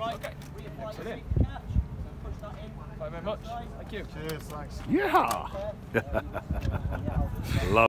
right. Okay. Reapply the Excellent. seat catch. So push that in. Thank you very much. Thank you. Cheers, thanks. Yeah.